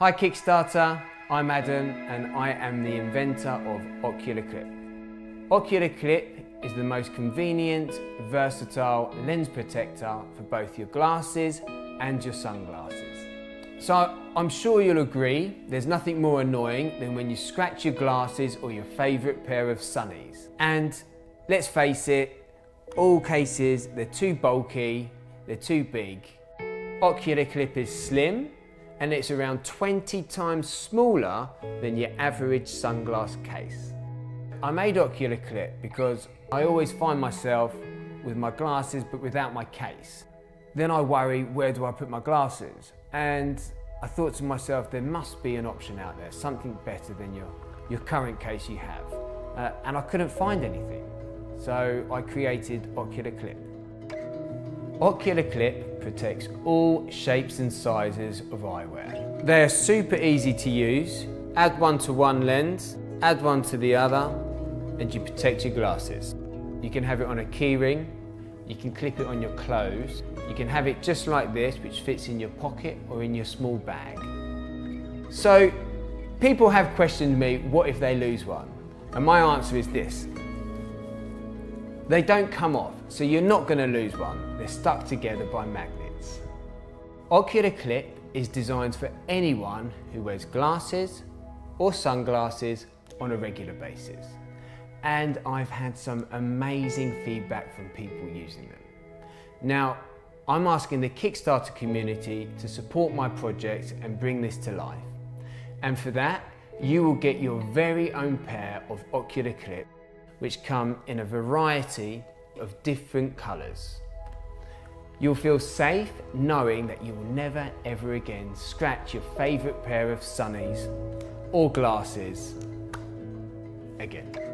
Hi Kickstarter, I'm Adam and I am the inventor of Oqular Clip. Oqular Clip is the most convenient, versatile lens protector for both your glasses and your sunglasses. So I'm sure you'll agree there's nothing more annoying than when you scratch your glasses or your favourite pair of sunnies. And let's face it, all cases they're too bulky, they're too big. Oqular Clip is slim and it's around 20 times smaller than your average sunglass case. I made Oqular Clip because I always find myself with my glasses but without my case. Then I worry, where do I put my glasses? And I thought to myself, there must be an option out there, something better than your, your current case you have. Uh, and I couldn't find anything. So I created Oqular Clip. Oqular Clip protects all shapes and sizes of eyewear. They are super easy to use. Add one to one lens, add one to the other, and you protect your glasses. You can have it on a keyring, you can clip it on your clothes, you can have it just like this, which fits in your pocket or in your small bag. So, people have questioned me, what if they lose one? And my answer is this. They don't come off, so you're not going to lose one. They're stuck together by magnets. Oqular Clip is designed for anyone who wears glasses or sunglasses on a regular basis. And I've had some amazing feedback from people using them. Now, I'm asking the Kickstarter community to support my project and bring this to life. And for that, you will get your very own pair of Oqular Clip which come in a variety of different colours. You'll feel safe knowing that you will never ever again scratch your favourite pair of sunnies or glasses again.